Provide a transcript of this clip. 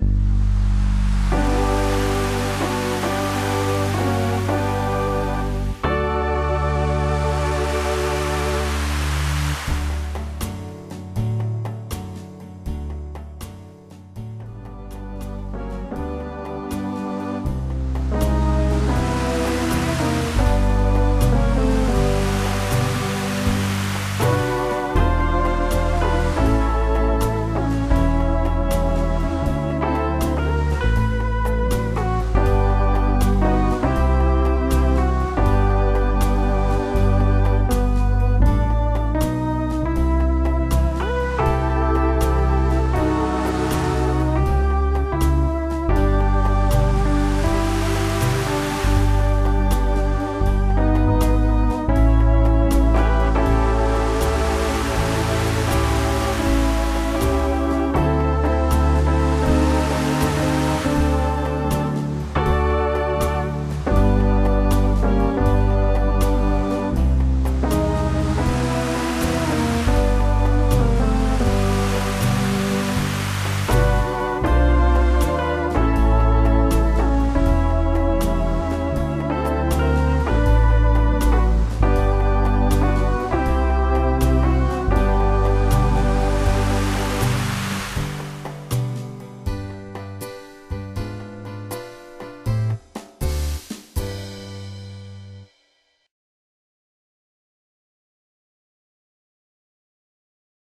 you